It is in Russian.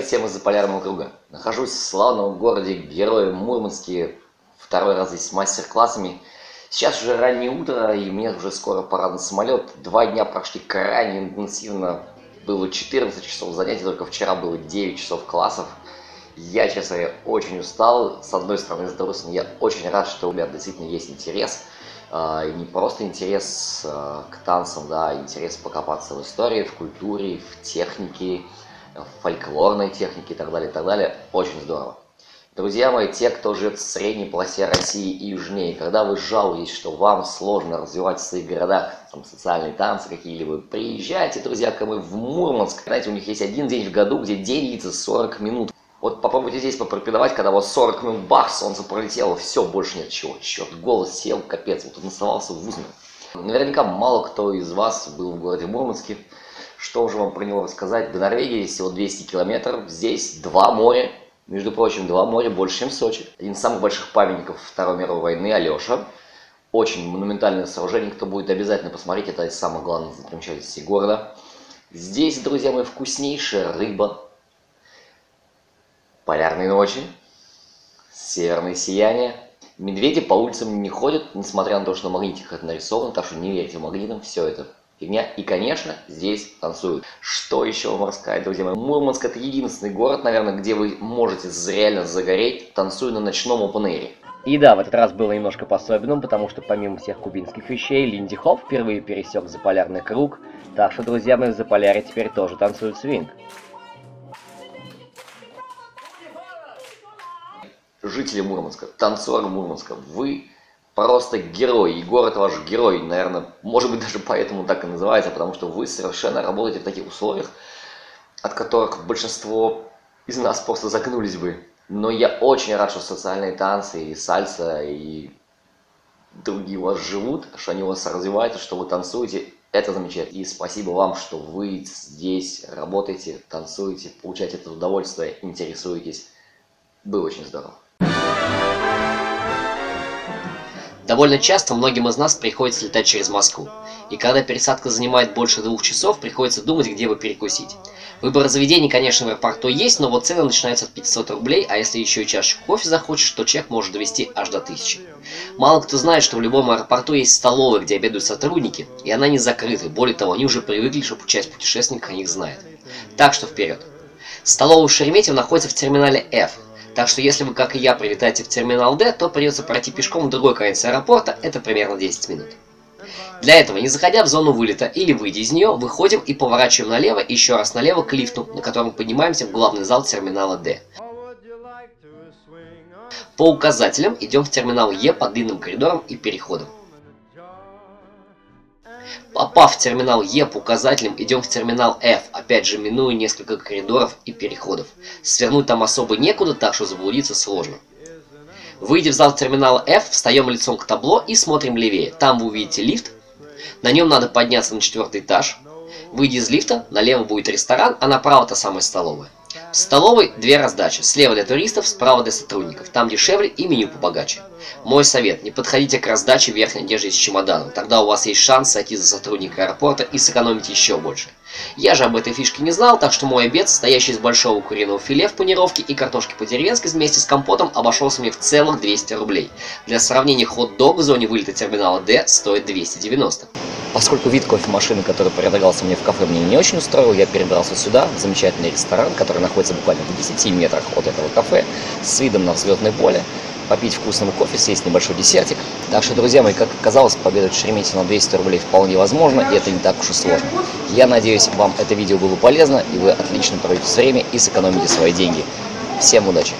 Заполярного круга. Нахожусь в славном городе Герои Мурманске. Второй раз здесь с мастер-классами. Сейчас уже раннее утро, и мне уже скоро пора на самолет. Два дня прошли крайне интенсивно. Было 14 часов занятий, только вчера было 9 часов классов. Я, честно говоря, очень устал. С одной стороны, с другой стороны, я очень рад, что у меня действительно есть интерес. А, и не просто интерес а, к танцам, да, а интерес покопаться в истории, в культуре, в технике, фольклорной технике и так далее, и так далее. Очень здорово. Друзья мои, те, кто живет в средней полосе России и южнее, когда вы жалуетесь, что вам сложно развивать в своих городах там, социальные танцы какие-либо, приезжайте, друзья, ко мне в Мурманск. Знаете, у них есть один день в году, где день длится 40 минут. Вот попробуйте здесь попропедовать, когда вот 40 минут бах, солнце пролетело, все, больше нет чего. Черт, голос сел, капец, вот он оставался в узме. Наверняка мало кто из вас был в городе Мурманске. Что же вам про него рассказать? До Норвегии всего 200 километров, здесь два моря, между прочим, два моря больше, чем Сочи. Один из самых больших памятников Второй мировой войны, Алеша. Очень монументальное сооружение, кто будет обязательно посмотреть, это из самых главных достопримечательностей города. Здесь, друзья мои, вкуснейшая рыба, полярные ночи, северное сияние. Медведи по улицам не ходят, несмотря на то, что на магнитиках это нарисовано, так что не верьте магнитам, все это фигня. И, конечно, здесь танцуют. Что еще вам рассказать, друзья мои? Мурманск это единственный город, наверное, где вы можете реально загореть, танцуя на ночном open И да, в этот раз было немножко по-особенному, потому что помимо всех кубинских вещей, Линди Хоп впервые пересек заполярный круг, так что, друзья мои, в Заполярье теперь тоже танцуют свинг. Жители Мурманска, танцоры Мурманска, вы просто герой, и город ваш герой, наверное, может быть даже поэтому так и называется, потому что вы совершенно работаете в таких условиях, от которых большинство из нас просто загнулись бы. Но я очень рад, что социальные танцы и сальса и другие у вас живут, что они у вас развиваются, что вы танцуете. Это замечательно. И спасибо вам, что вы здесь работаете, танцуете, получаете это удовольствие, интересуетесь. Было очень здорово. Довольно часто многим из нас приходится летать через Москву. И когда пересадка занимает больше двух часов, приходится думать, где бы перекусить. Выбор заведений, конечно, в аэропорту есть, но вот цены начинаются от 500 рублей, а если еще и чашечку кофе захочешь, то чек может довести аж до 1000. Мало кто знает, что в любом аэропорту есть столовая, где обедают сотрудники, и она не закрыта. Более того, они уже привыкли, что часть путешественников о них знает. Так что вперед. Столовая Шереметьево находится в терминале F, так что если вы, как и я, прилетаете в терминал D, то придется пройти пешком в другой конец аэропорта, это примерно 10 минут. Для этого, не заходя в зону вылета или выйдя из нее, выходим и поворачиваем налево и еще раз налево к лифту, на котором поднимаемся в главный зал терминала D. По указателям идем в терминал Е по длинным коридорам и переходам. Попав в терминал Е по указателям, идем в терминал F, опять же минуя несколько коридоров и переходов. Свернуть там особо некуда, так что заблудиться сложно. Выйдя в зал терминала F, встаем лицом к табло и смотрим левее. Там вы увидите лифт. На нем надо подняться на четвертый этаж. Выйдя из лифта, налево будет ресторан, а направо та самая столовая. В столовой две раздачи. Слева для туристов, справа для сотрудников. Там дешевле и меню побогаче. Мой совет. Не подходите к раздаче верхней одежды с чемоданом. Тогда у вас есть шанс сойти за сотрудника аэропорта и сэкономить еще больше. Я же об этой фишке не знал, так что мой обед, состоящий из большого куриного филе в панировке и картошки по-деревенски вместе с компотом, обошелся мне в целых 200 рублей. Для сравнения, хот-дог в зоне вылета терминала D стоит 290. Поскольку вид кофемашины, который предлагался мне в кафе, мне не очень устроил, я перебрался сюда, в замечательный ресторан, который находится буквально в 10 метрах от этого кафе, с видом на взлетное поле, попить вкусного кофе, съесть небольшой десертик. Так что, друзья мои, как оказалось, победа Шереметьево на 200 рублей вполне возможно, и это не так уж и сложно. Я надеюсь, вам это видео было полезно, и вы отлично проведете время и сэкономите свои деньги. Всем удачи!